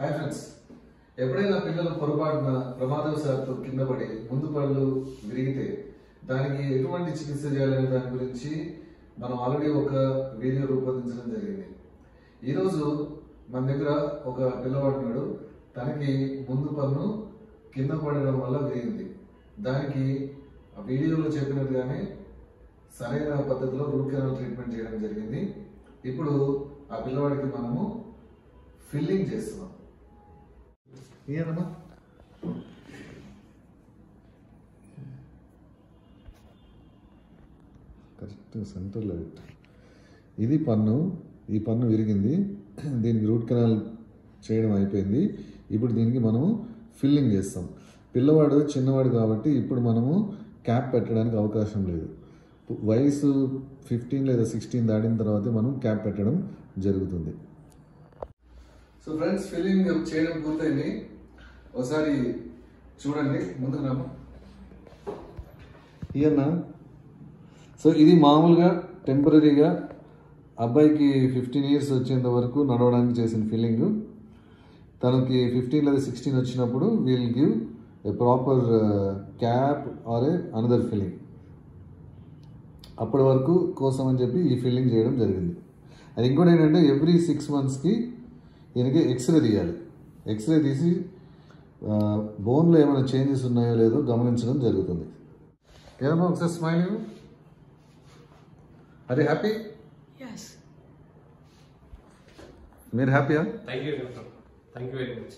Hi friends ఎప్పుడైనా పిల్లలు పొరపాటున ప్రమాదవశాత్తు కింద పడి ముందు పళ్ళు విరిగితే దానికి ఎటువంటి చికిత్స చేయాలనే దాని గురించి మనం ఆల్రెడీ ఒక వీడియో రూపొందించడం జరిగింది. ఈరోజు మన దగ్గర ఒక పిల్లవాడున్నాడు తనకి ముందు పన్ను కింద పడడం వల్ల విరిగింది. దానికి ఆ వీడియోలో చెప్పినట్టుగానే సరైన పద్ధతిలో రూట్ కెనాల్ ట్రీట్మెంట్ చేయడం జరిగింది. ఇప్పుడు ఆ పిల్లవాడికి మనము ఫిల్లింగ్ చేస్తున్నాం. ఏనమ్మా కరెక్ట్ సెంటర్లో పెట్టు. ఇది పన్ను ఈ పన్ను విరిగింది. దీనికి రూట్ కెనాల్ చేయడం అయిపోయింది. ఇప్పుడు దీనికి మనము ఫిల్లింగ్ చేస్తాం. పిల్లవాడు చిన్నవాడు కాబట్టి ఇప్పుడు మనము క్యాప్ పెట్టడానికి అవకాశం లేదు. వయసు ఫిఫ్టీన్ లేదా సిక్స్టీన్ దాటిన తర్వాత మనం క్యాప్ పెట్టడం జరుగుతుంది. సో ఫ్రెండ్స్ ఫిల్లింగ్ చేయడం పూర్తయింది. ఒకసారి చూడండి ముందుకు రాము. సో ఇది మామూలుగా టెంపరీగా అబ్బాయికి ఫిఫ్టీన్ ఇయర్స్ వచ్చేంత వరకు నడవడానికి చేసిన ఫీలింగ్ తనకి ఫిఫ్టీన్ లేదా సిక్స్టీన్ వచ్చినప్పుడు we'll give a proper cap or a another feeling అప్పటి వరకు కోసం అని చెప్పి ఈ ఫిల్లింగ్ చేయడం జరిగింది. అది ఇంకోటి ఏంటంటే ఎవ్రీ సిక్స్ మంత్స్కి ఈయనకి ఎక్స్రే తీయాలి. ఎక్స్రే తీసి బోన్లో ఏమైనా చేంజెస్ ఉన్నాయో లేదో గమనించడం జరుగుతుంది ఏమమ్మా ఒకసారి స్మైల్ అరే హ్యాపీ Yes. మీరు హ్యాపీయా you, doctor. Thank you very much.